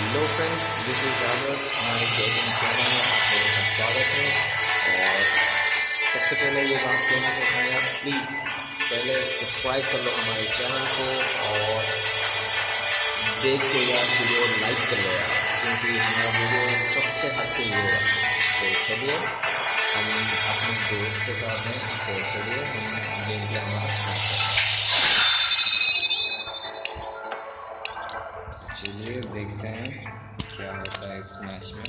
Hello friends this is Adarsh हमारे gaming channel में आप लोगों का स्वागत है। और सबसे पहले ये बात कहना चाहता हूँ यार प्लीज़ पहले सब्सक्राइब कर लो हमारे चैनल को और देख के यार वीडियो लाइक कर लो यार, क्योंकि हमारा वीडियो सबसे हटके ही होगा। तो चलिए, हम अपने दोस्त के साथ हैं। तो चलिए, हम गेम प्ले हमारा स्टार्ट करें चलिए देखते हैं क्या होता है इस मैच में।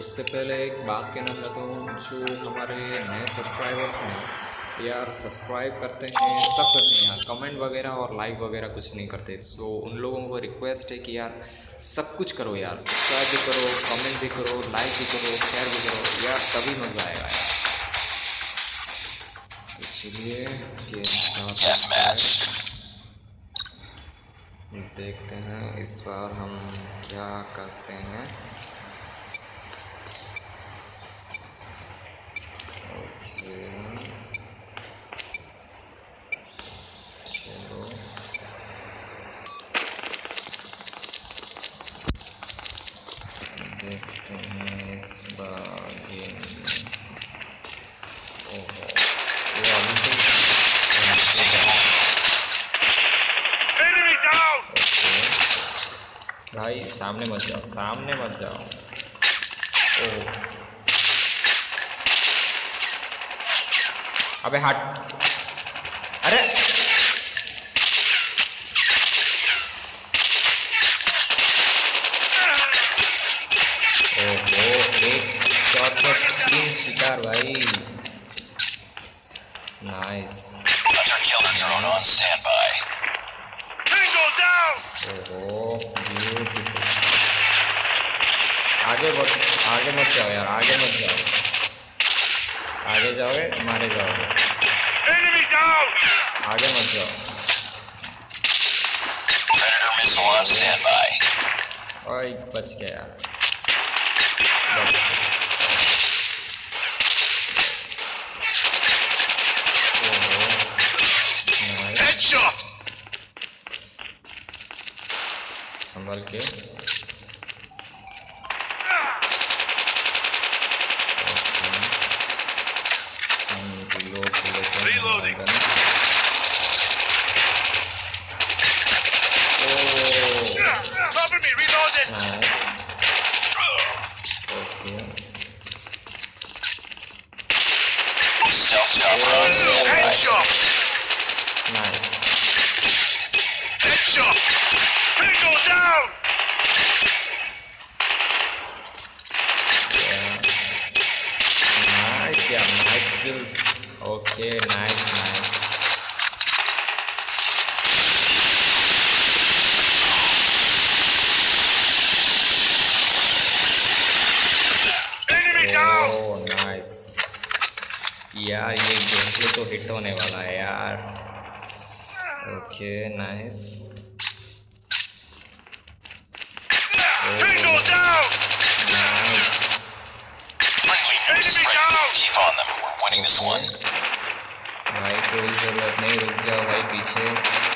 उससे पहले एक बात कहना चाहता हूँ, जो हमारे नए सब्सक्राइबर्स हैं यार सब्सक्राइब करते हैं सब करते हैं यार। कमेंट वगैरह और लाइक वगैरह कुछ नहीं करते। सो उन लोगों को रिक्वेस्ट है कि यार सब कुछ करो यार। सब्सक्राइब भी करो कमेंट भी करो लाइक भी करो शेयर भी करो। यार तभी मज़ा आएगा यार। तो चलिए देखते हैं इस बार हम क्या करते हैं। ओके चलो देखते हैं इस बार गेम में भाई, सामने मत जाओ, सामने मत जाओ। ओ। अबे हट। अरे। ओहो, एक शॉट में तीन शिकार, भाई। Nice Hunter killer drone on standby. Tango down! ओहो ब्यूटीफुल आगे मत आगे मत जाओ यार आगे मत जाओ आगे जाओगे मारे जाओगे Enemy down! आगे मत जाओ Predator missile on standby. ओए बच गया यार Okay. Reload, Reloading. Oh. Cover me, reloaded. Nice. Okay, nice, nice. Enemy down! यार ये गेम प्ले तो हिट होने वाला है यार okay nice them. This one. भाई कोई ज़रूरत नहीं रुक जाओ भाई पीछे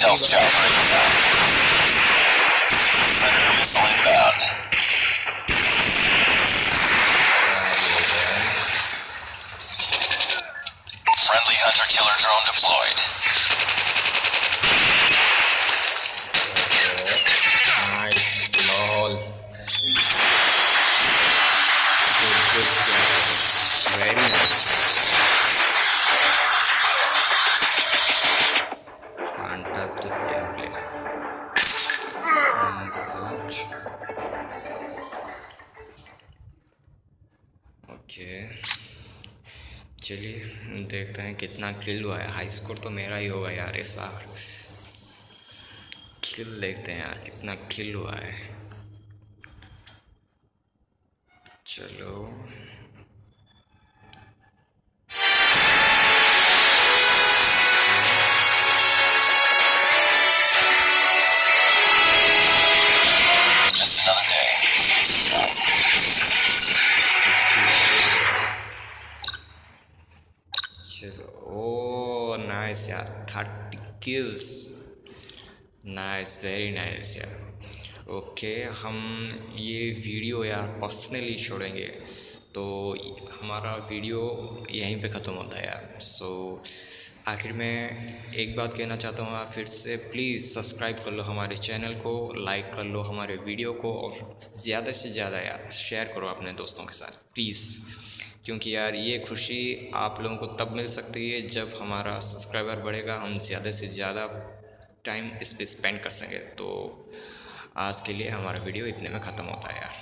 Stealth chopper inbound. Missile inbound. Gameplay. Nice shot. Okay. चलिए देखते हैं कितना किल हुआ है हाई स्कोर तो मेरा ही होगा यार इस बार किल देखते हैं यार, कितना किल हुआ है चलो किल्स नाइस वेरी नाइस यार ओके हम ये वीडियो यार पर्सनली छोड़ेंगे। तो हमारा वीडियो यहीं पे ख़त्म होता है यार। सो आखिर में एक बात कहना चाहता हूँ आप फिर से प्लीज़ सब्सक्राइब कर लो हमारे चैनल को लाइक कर लो हमारे वीडियो को और ज़्यादा से ज़्यादा यार शेयर करो अपने दोस्तों के साथ। प्लीज़ क्योंकि यार ये खुशी आप लोगों को तब मिल सकती है जब हमारा सब्सक्राइबर बढ़ेगा, हम ज़्यादा से ज़्यादा टाइम इस पर स्पेंड कर सकेंगे तो आज के लिए हमारा वीडियो इतने में ख़त्म होता है यार।